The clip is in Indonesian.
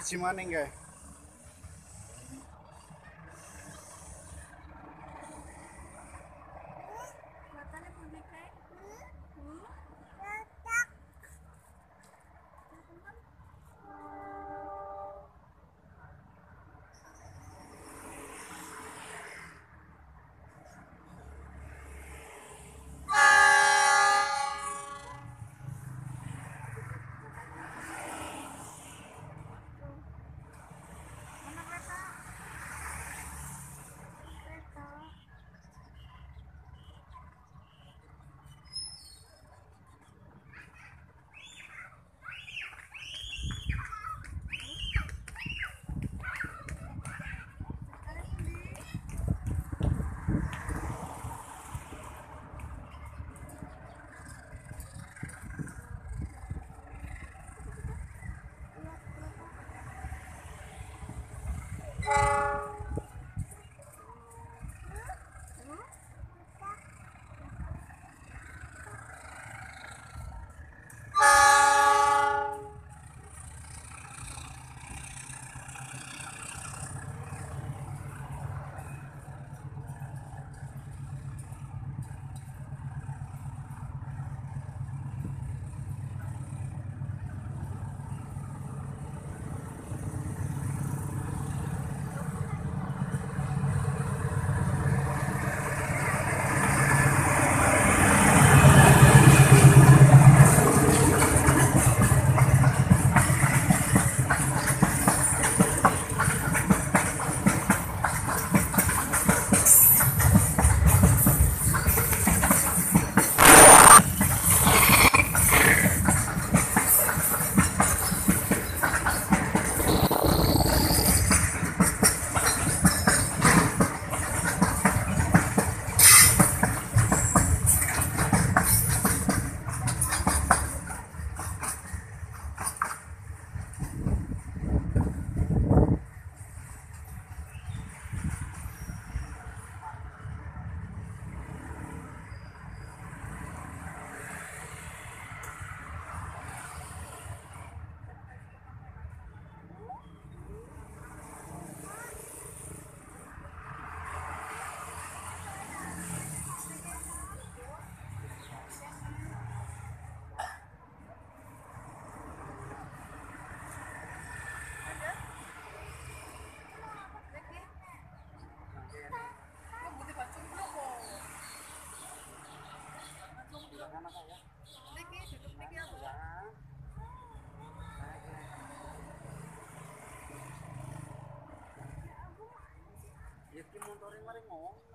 किसी मानेंगे? dimontorin mari ngomong.